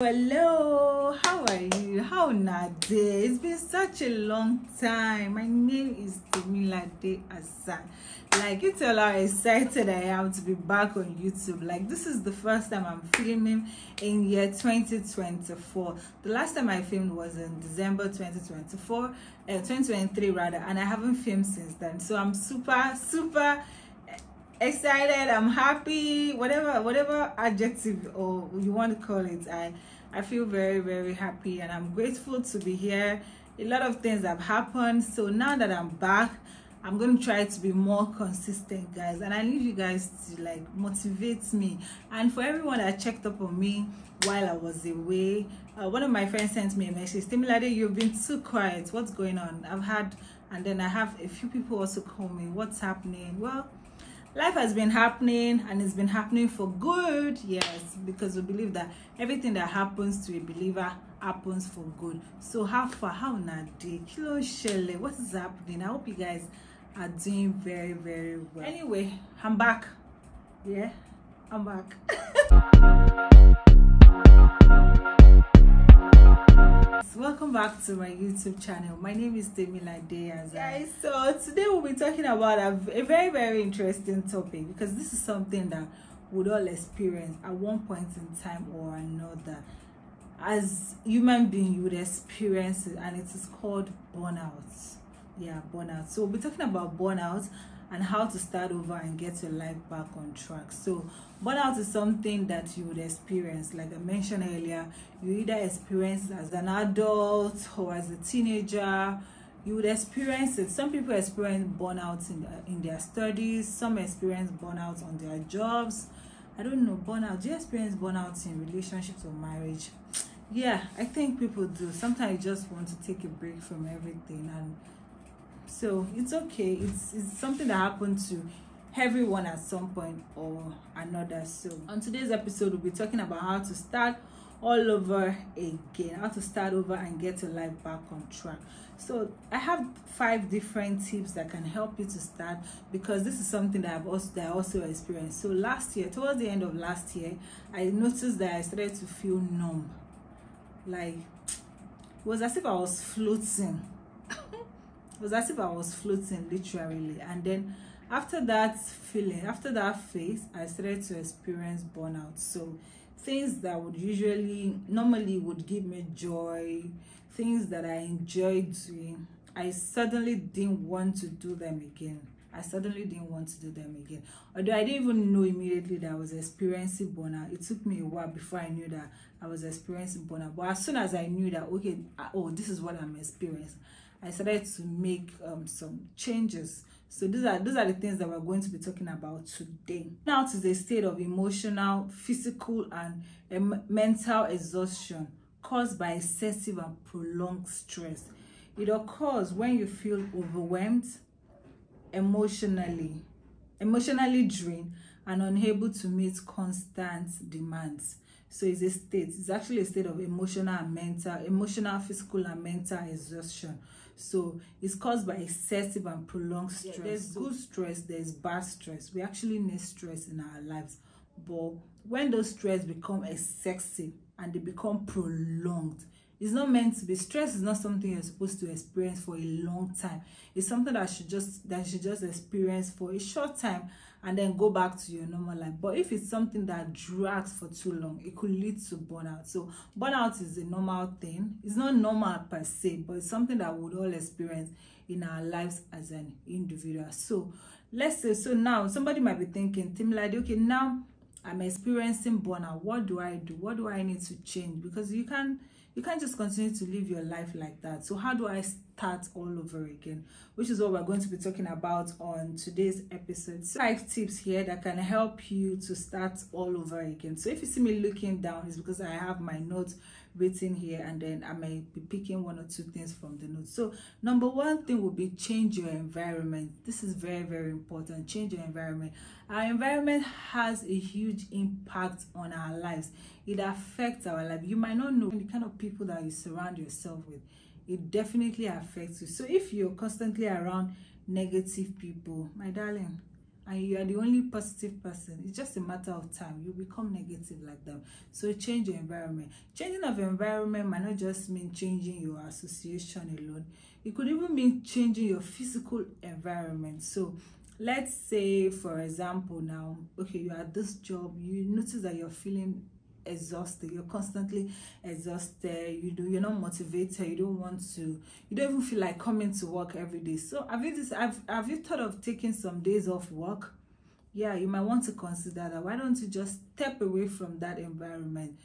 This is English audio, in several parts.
Hello, how are you? How Nade? It's been such a long time. My name is Temilade Hassan. Like, you tell how excited I am to be back on YouTube. Like, this is the first time I'm filming in year 2024. The last time I filmed was in December 2024, uh, 2023 rather, and I haven't filmed since then. So I'm super, super excited i'm happy whatever whatever adjective or you want to call it i i feel very very happy and i'm grateful to be here. A lot of things have happened so now that i'm back i'm going to try to be more consistent guys. And i need you guys to like motivate me. And for everyone that checked up on me while i was away uh, one of my friends sent me a message Temilade you've been too quiet. What's going on? I've had and then i have a few people also call me what's happening? Well life has been happening and it's been happening for good yes because we believe that everything that happens to a believer happens for good. So how far how na day kilo what is happening? I hope you guys are doing very very well. Anyway i'm back. Yeah i'm back welcome back to my youtube channel. My name is Temilade Hassan guys so today we'll be talking about a, a very very interesting topic because this is something that we'd all experience at one point in time or another. As human being you would experience it and it is called burnout yeah burnout so we'll be talking about burnout and how to start over and get your life back on track. So, burnout is something that you would experience, like I mentioned earlier. You either experience as an adult or as a teenager. You would experience it. Some people experience burnout in, in their studies, some experience burnout on their jobs. I don't know, burnout. Do you experience burnout in relationships or marriage? Yeah, I think people do. Sometimes you just want to take a break from everything and so it's okay. It's, it's something that happened to everyone at some point or another. So on today's episode we'll be talking about how to start all over again how to start over and get your life back on track. So i have five different tips that can help you to start because this is something that i've also that i also experienced. So last year towards the end of last year i noticed that i started to feel numb. Like it was as if i was floating it was as if I was floating literally. And then after that feeling, after that phase, I started to experience burnout. So things that would usually normally would give me joy, things that I enjoyed doing, I suddenly didn't want to do them again. I suddenly didn't want to do them again. Although I didn't even know immediately that I was experiencing burnout. It took me a while before I knew that I was experiencing burnout. But as soon as I knew that, okay, ah, oh, this is what I'm experiencing, I started to make um, some changes. So these are these are the things that we're going to be talking about today. Now is a state of emotional, physical, and um, mental exhaustion caused by excessive and prolonged stress. It occurs when you feel overwhelmed emotionally, emotionally drained, and unable to meet constant demands. So it's a state, it's actually a state of emotional and mental, emotional, physical, and mental exhaustion. So it's caused by excessive and prolonged stress. Yeah, there's good stress, there's bad stress. We actually need stress in our lives. But when those stress become excessive and they become prolonged, it's not meant to be stress is not something you're supposed to experience for a long time it's something that should just that you should just experience for a short time and then go back to your normal life. But if it's something that drags for too long it could lead to burnout. So burnout is a normal thing. It's not normal per se but it's something that we all experience in our lives as an individual. So let's say so now somebody might be thinking tim like okay now i'm experiencing burnout. What do i do? What do i need to change? Because you can you can't just continue to live your life like that. So how do i start all over again? Which is what we're going to be talking about on today's episode. So five tips here that can help you to start all over again. So if you see me looking down it's because i have my notes written here and then i may be picking one or two things from the notes. So number one thing will be change your environment. This is very very important. Change your environment. Our environment has a huge impact on our lives. It affects our life. You might not know the kind of people that you surround yourself with. It definitely affects you. So if you're constantly around negative people my darling and you are the only positive person. It's just a matter of time. You become negative like them so change your environment. Changing of environment might not just mean changing your association alone. It could even mean changing your physical environment. So let's say for example now okay you're at this job. You notice that you're feeling exhausted. You're constantly exhausted. You do you're not motivated. You don't want to you don't even feel like coming to work every day. So have you this have, have you thought of taking some days off work? Yeah you might want to consider that. Why don't you just step away from that environment?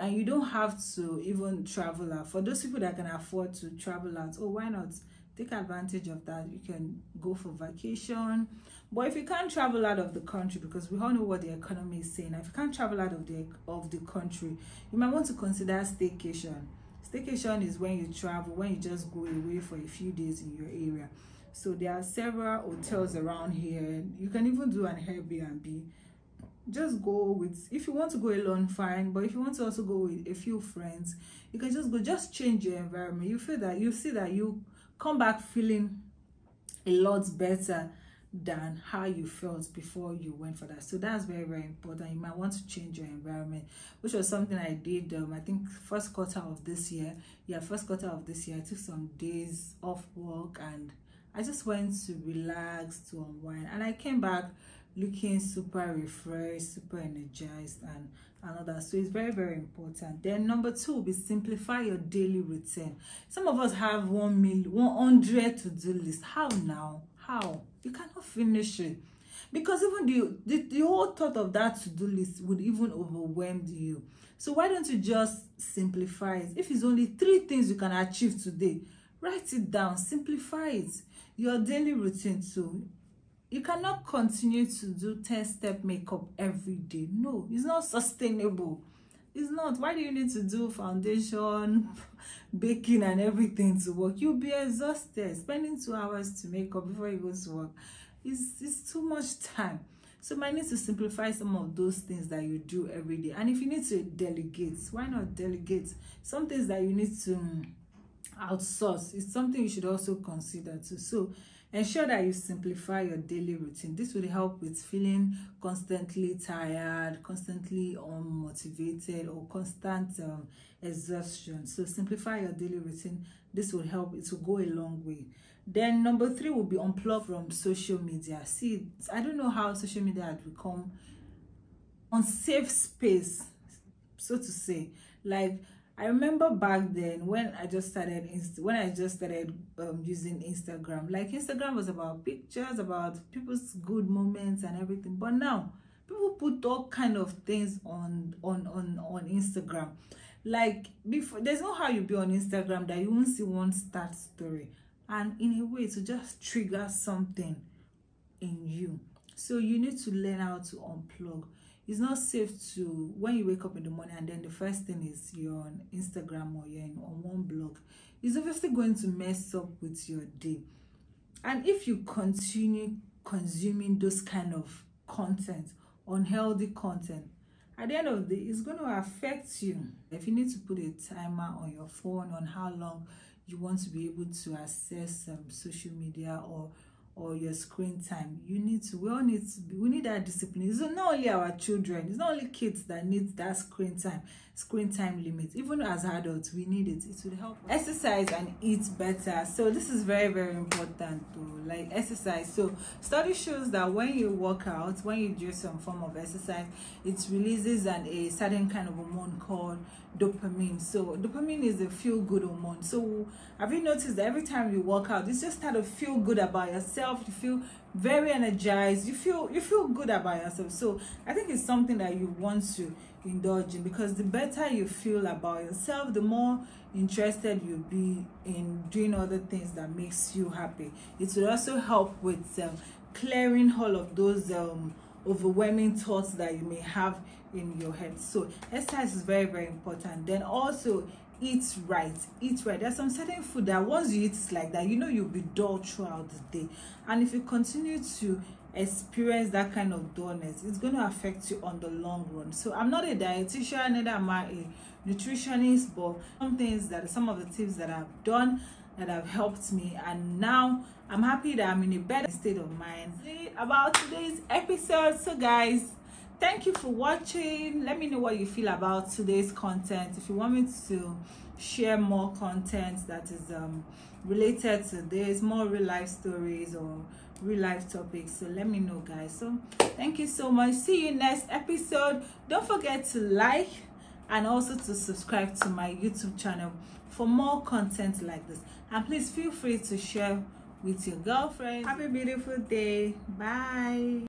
And you don't have to even travel out. For those people that can afford to travel out oh why not take advantage of that. You can go for vacation. But if you can't travel out of the country because we all know what the economy is saying if you can't travel out of the of the country you might want to consider staycation. Staycation is when you travel when you just go away for a few days in your area. So there are several hotels around here. You can even do an airbnb. Just go with if you want to go alone fine but if you want to also go with a few friends you can just go just change your environment. You feel that you see that you come back feeling a lot better than how you felt before you went for that. So that's very very important. You might want to change your environment which was something i did um, i think first quarter of this year. Yeah first quarter of this year i took some days off work and i just went to relax to unwind and i came back looking super refreshed super energized and another. So it's very very important. Then number two will be simplify your daily routine. Some of us have one mil 100 to-do list. How now? How? You cannot finish it. Because even the, the the whole thought of that to-do list would even overwhelm you. So why don't you just simplify it? If it's only three things you can achieve today write it down. Simplify it. Your daily routine too you cannot continue to do 10 step makeup every day. No it's not sustainable. It's not. Why do you need to do foundation baking and everything to work? You'll be exhausted spending two hours to make up before you go to work. Is it's too much time. So might need to simplify some of those things that you do every day. And if you need to delegate why not delegate? Some things that you need to outsource is something you should also consider too. So Ensure that you simplify your daily routine. This will help with feeling constantly tired, constantly unmotivated, or constant um, exhaustion. So simplify your daily routine. This will help. It will go a long way. Then number three will be unplug from social media. See, I don't know how social media had become unsafe space, so to say. Like I remember back then when I just started Inst when I just started um, using Instagram. Like Instagram was about pictures, about people's good moments and everything. But now people put all kind of things on on on on Instagram. Like before, there's no how you be on Instagram that you won't see one start story, and in a way to just trigger something in you. So you need to learn how to unplug it's not safe to when you wake up in the morning and then the first thing is you're on instagram or you're in, on one blog it's obviously going to mess up with your day. And if you continue consuming those kind of content unhealthy content at the end of the day it's going to affect you. If you need to put a timer on your phone on how long you want to be able to access um, social media or or your screen time you need to we all need to be we need that discipline. It's not only our children it's not only kids that need that screen time screen time limit. Even as adults we need it. It will help exercise and eat better. So this is very very important to like exercise. So study shows that when you work out when you do some form of exercise it releases an a certain kind of hormone called dopamine. So dopamine is a feel good hormone. So have you noticed that every time you work out you just start to feel good about yourself? You feel very energized. You feel you feel good about yourself. So i think it's something that you want to indulge in because the better you feel about yourself the more interested you'll be in doing other things that makes you happy. It will also help with um, clearing all of those um, overwhelming thoughts that you may have in your head. So exercise is very very important. Then also eat right eat right. There's some certain food that once you eat it like that you know you'll be dull throughout the day. And if you continue to experience that kind of dullness it's going to affect you on the long run. So i'm not a dietitian neither am i a nutritionist but some things that some of the tips that i've done that have helped me and now i'm happy that i'm in a better state of mind. About today's episode. So guys thank you for watching. Let me know what you feel about today's content. If you want me to share more content that is um related to this more real life stories or real life topics so let me know guys. So thank you so much. See you next episode. Don't forget to like and also to subscribe to my youtube channel for more content like this. And please feel free to share with your girlfriend. Have a beautiful day. Bye